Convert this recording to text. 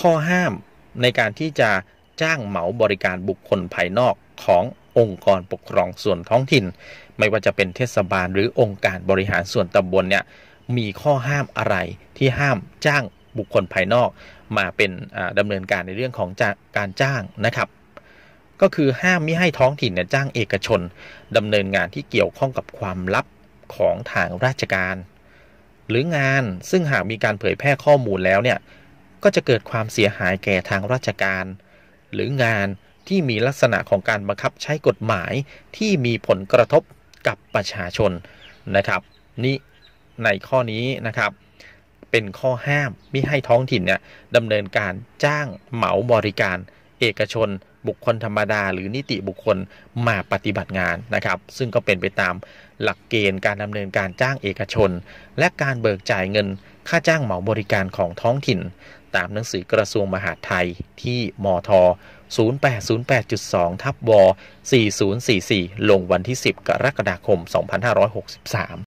ข้อห้ามในการที่จะจ้างเหมาบริการบุคคลภายนอกขององค์กรปกครองส่วนท้องถิ่น ไม่ว่าจะเป็นเทศบาลหรือองค์การบริหารส่วนตำบลเนี่ยมีข้อห้ามอะไรที่ห้ามจ้างบุคคลภายนอกมาเป็นดำเนินการในเรื่องของการจ้างนะครับ ก็คือห้ามไม่ให้ท้องถิ่นเนี่ยจ้างเอกชนดำเนินงานที่เกี่ยวข้องกับความลับของทางราชการ หรืองานซึ่งหากมีการเผยแพร่ข้อมูลแล้วเนี่ย ก็จะเกิดความเสียหายแก่ทางราชการ หรืองานที่มีลักษณะของการบังคับใช้กฎหมายที่มีผลกระทบกับประชาชนนะครับ นี่ในข้อนี้นะครับ เป็นข้อห้ามไม่ให้ท้องถิ่นเนี่ยดำเนินการจ้างเหมาบริการ เอกชน บุคคลธรรมดา หรือนิติบุคคลมาปฏิบัติงานนะครับ ซึ่งก็เป็นไปตามหลักเกณฑ์การดำเนินการจ้างเอกชน และการเบิกจ่ายเงิน ค่าจ้างเหมาบริการของท้องถิ่น ตามหนังสือกระทรวงมหาดไทยที่มท 0808.2ทับว4044 ลงวันที่ 10 กรกฎาคม 2563